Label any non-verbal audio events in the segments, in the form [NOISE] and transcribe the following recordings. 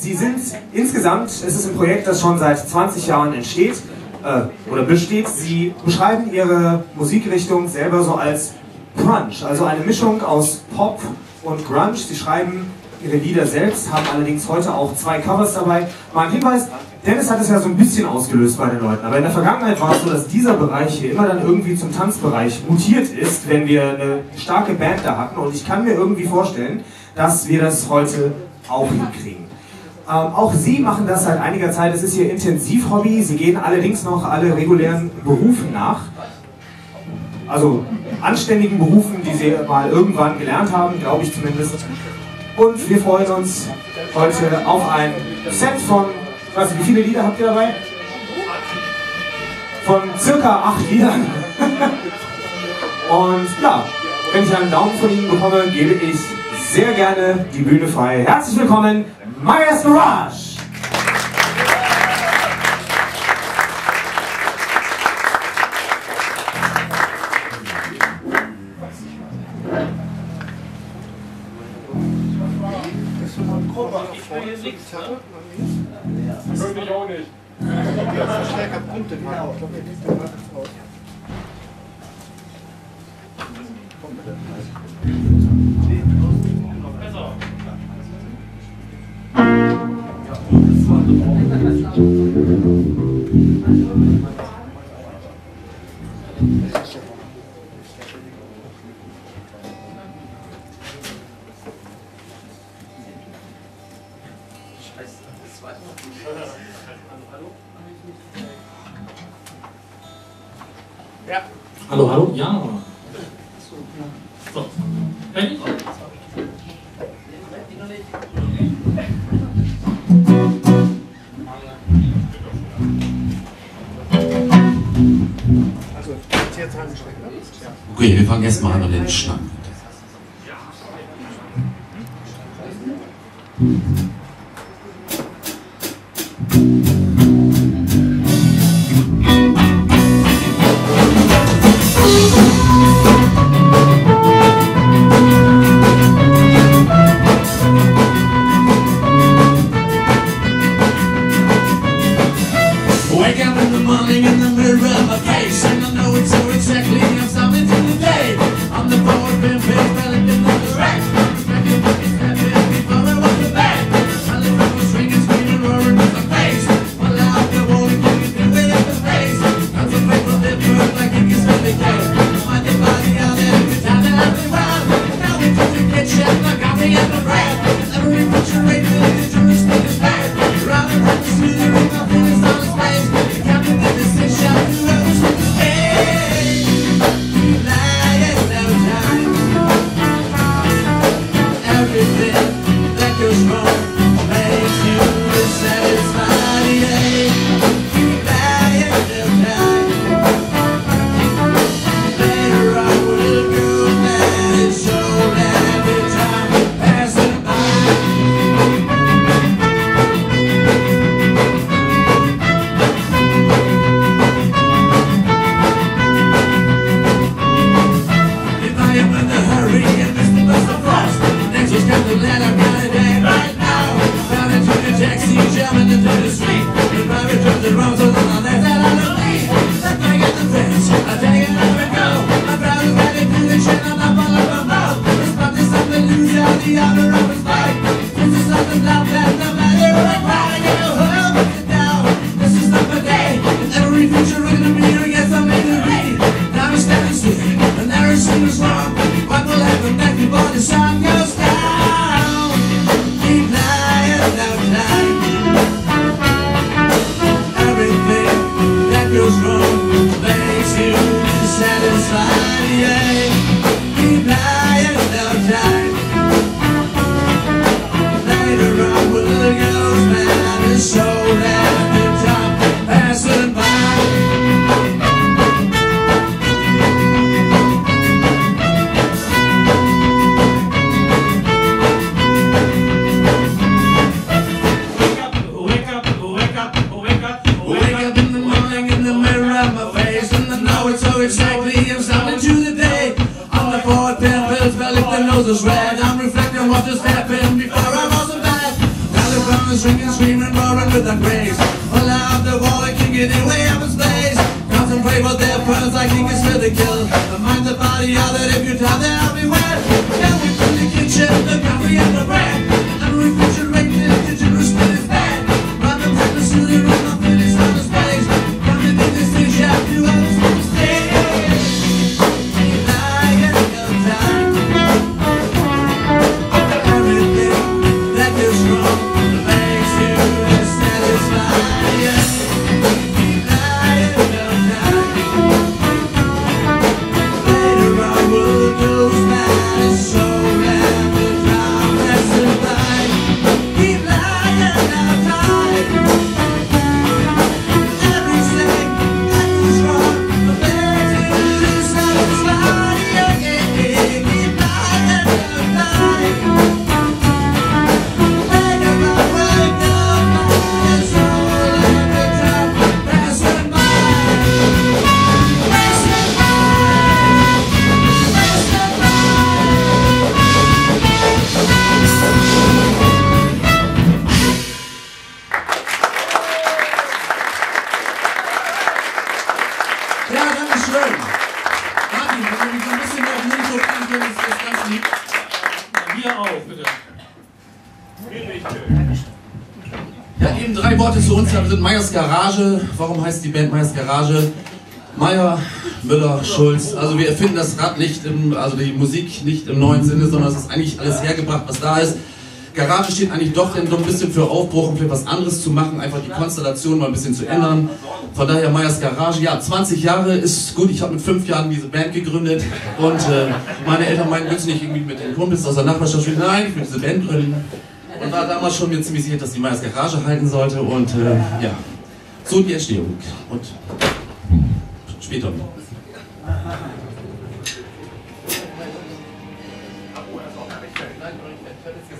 Sie sind insgesamt, es ist ein Projekt, das schon seit 20 Jahren entsteht äh, oder besteht. Sie beschreiben ihre Musikrichtung selber so als Crunch, also eine Mischung aus Pop und Grunge. Sie schreiben ihre Lieder selbst, haben allerdings heute auch zwei Covers dabei. Mal ein Hinweis, Dennis hat es ja so ein bisschen ausgelöst bei den Leuten, aber in der Vergangenheit war es so, dass dieser Bereich hier immer dann irgendwie zum Tanzbereich mutiert ist, wenn wir eine starke Band da hatten und ich kann mir irgendwie vorstellen, dass wir das heute auch hinkriegen. Ähm, auch Sie machen das seit einiger Zeit, es ist Ihr Intensivhobby, Sie gehen allerdings noch alle regulären Berufen nach. Also anständigen Berufen, die Sie mal irgendwann gelernt haben, glaube ich zumindest. Und wir freuen uns heute auf ein Set von, ich weiß nicht, wie viele Lieder habt ihr dabei? Von circa acht Liedern. [LAUGHS] Und ja, wenn ich einen Daumen von Ihnen bekomme, gebe ich sehr gerne die Bühne frei. Herzlich willkommen, Myers Garage! Ich will hier nichts. Würde ich auch nicht. Verstärker Punkte, genau. Besser. Ja. Hallo, hallo? Ja. So. Fertig? Also, ne? Ja. Okay, wir fangen erstmal an an den Schnack. Wake with the grace. All out the wall, I can get away in space. Concentrate what their pearls, I think it's for the kill. The mind, the body, all that if you tell, they're everywhere. Now we put the kitchen, the coffee and the bread. Sind Meyers Garage. Warum heißt die Band Meyers Garage? Meyer, Müller, Schulz. Also wir erfinden das Rad nicht, im, also die Musik nicht im neuen Sinne, sondern es ist eigentlich alles hergebracht, was da ist. Garage steht eigentlich doch ein bisschen für Aufbruch und für was anderes zu machen, einfach die Konstellation mal ein bisschen zu ändern. Von daher Meyers Garage, ja, 20 Jahre ist gut. Ich habe mit fünf Jahren diese Band gegründet und äh, meine Eltern meinten, willst du nicht irgendwie mit den Kumpels aus der Nachbarschaft spielen? Nein, ich will diese Band gründen. Und war damals schon mir ziemlich sicher, dass die Meyers Garage halten sollte und äh, ja, so die Entstehung. Und später.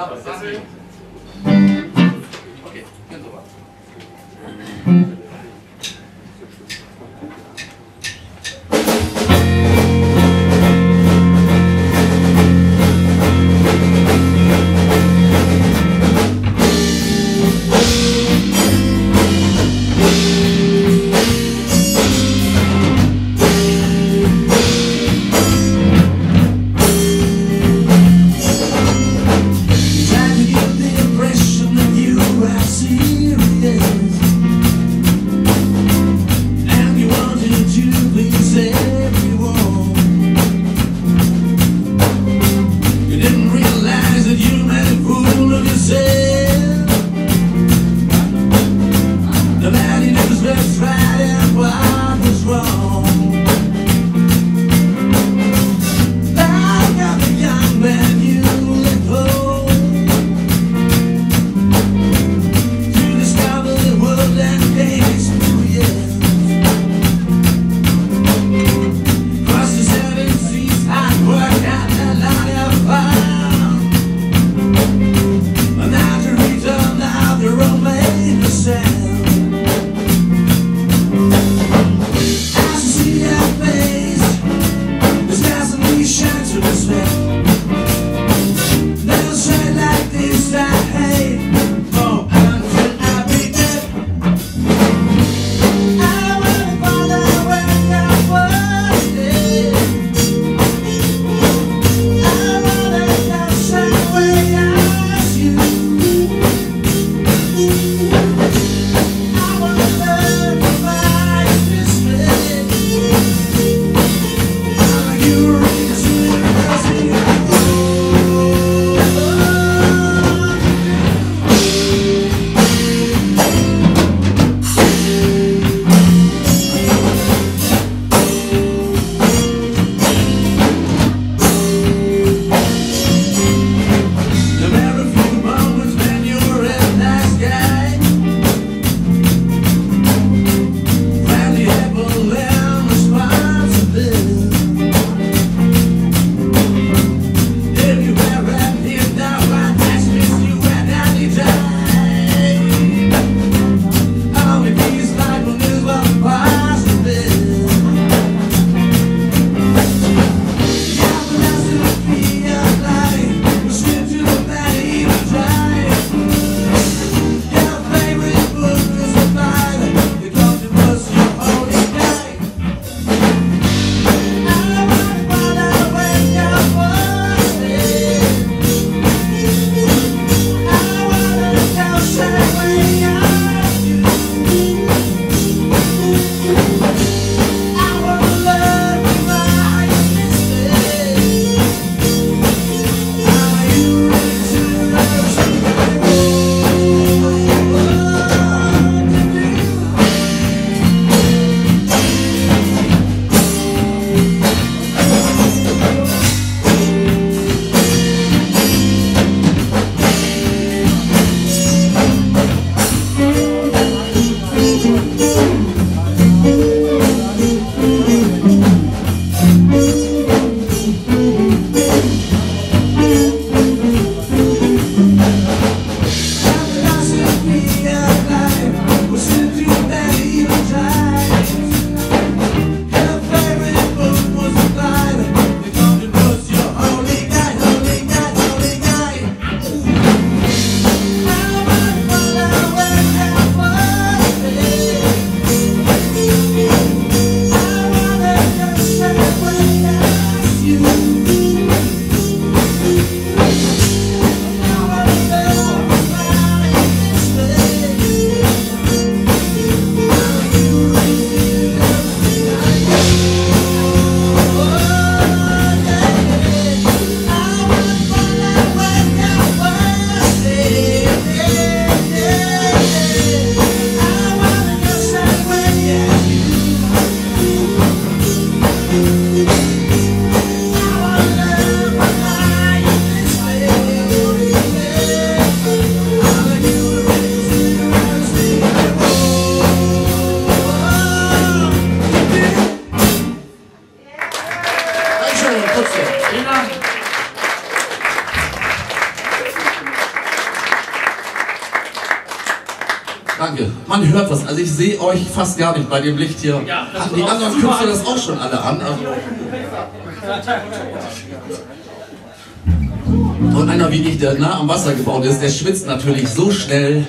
Okay, Vielen Dank. Danke. Man hört was. Also ich sehe euch fast gar nicht bei dem Licht hier. Ja, die anderen Künstler das auch schon alle an? Und einer wie ich, der nah am Wasser gebaut ist, der schwitzt natürlich so schnell,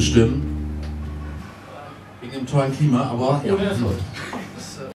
stimmen. Wegen dem tollen Klima, aber ja.